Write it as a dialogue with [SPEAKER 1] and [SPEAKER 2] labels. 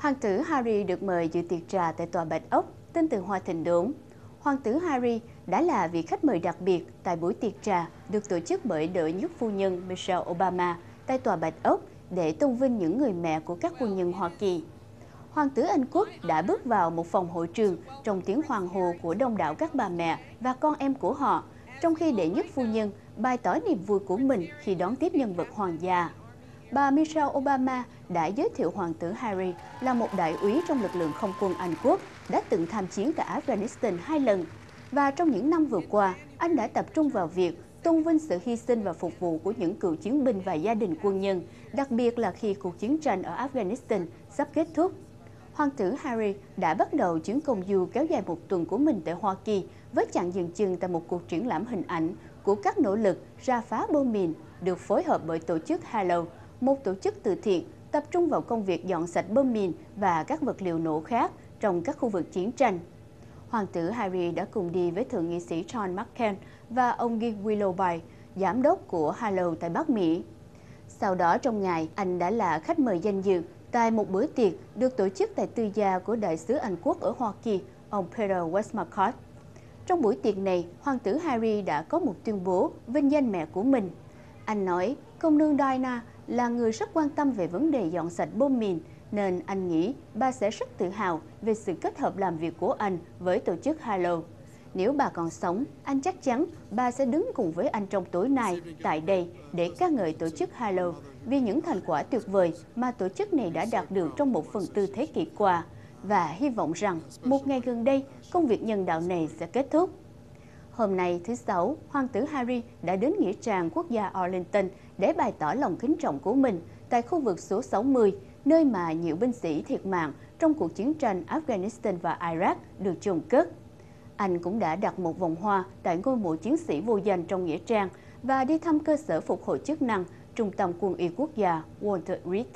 [SPEAKER 1] Hoàng tử Harry được mời dự tiệc trà tại Tòa Bạch Ốc, tên từ Hoa Thịnh Đốn. Hoàng tử Harry đã là vị khách mời đặc biệt tại buổi tiệc trà được tổ chức bởi đội nhất phu nhân Michelle Obama tại Tòa Bạch Ốc để tôn vinh những người mẹ của các quân nhân Hoa Kỳ. Hoàng tử Anh Quốc đã bước vào một phòng hội trường trong tiếng hoàng hồ của đông đảo các bà mẹ và con em của họ, trong khi đệ nhất phu nhân bày tỏ niềm vui của mình khi đón tiếp nhân vật hoàng gia bà Michelle Obama đã giới thiệu hoàng tử Harry là một đại úy trong lực lượng không quân Anh quốc đã từng tham chiến tại Afghanistan hai lần. Và trong những năm vừa qua, anh đã tập trung vào việc tôn vinh sự hy sinh và phục vụ của những cựu chiến binh và gia đình quân nhân, đặc biệt là khi cuộc chiến tranh ở Afghanistan sắp kết thúc. Hoàng tử Harry đã bắt đầu chuyến công du kéo dài một tuần của mình tại Hoa Kỳ với chặng dừng chân tại một cuộc triển lãm hình ảnh của các nỗ lực ra phá bom mìn được phối hợp bởi tổ chức Halo một tổ chức từ thiện tập trung vào công việc dọn sạch bom mìn và các vật liệu nổ khác trong các khu vực chiến tranh. Hoàng tử Harry đã cùng đi với Thượng nghị sĩ John McCain và ông Guy Willoughby, giám đốc của Halo tại Bắc Mỹ. Sau đó trong ngày, anh đã là khách mời danh dự tại một bữa tiệc được tổ chức tại tư gia của đại sứ Anh Quốc ở Hoa Kỳ, ông Peter Westmacott. Trong buổi tiệc này, Hoàng tử Harry đã có một tuyên bố vinh danh mẹ của mình. Anh nói, công nương Diana là người rất quan tâm về vấn đề dọn sạch bom mìn, nên anh nghĩ bà sẽ rất tự hào về sự kết hợp làm việc của anh với tổ chức Halo. Nếu bà còn sống, anh chắc chắn bà sẽ đứng cùng với anh trong tối nay tại đây để ca ngợi tổ chức Halo vì những thành quả tuyệt vời mà tổ chức này đã đạt được trong một phần tư thế kỷ qua và hy vọng rằng một ngày gần đây công việc nhân đạo này sẽ kết thúc. Hôm nay thứ Sáu, Hoàng tử Harry đã đến Nghĩa trang quốc gia Arlington để bày tỏ lòng kính trọng của mình tại khu vực số 60, nơi mà nhiều binh sĩ thiệt mạng trong cuộc chiến tranh Afghanistan và Iraq được chôn cất. Anh cũng đã đặt một vòng hoa tại ngôi mộ chiến sĩ vô danh trong Nghĩa trang và đi thăm cơ sở phục hồi chức năng Trung tâm Quân y Quốc gia Walter Reed.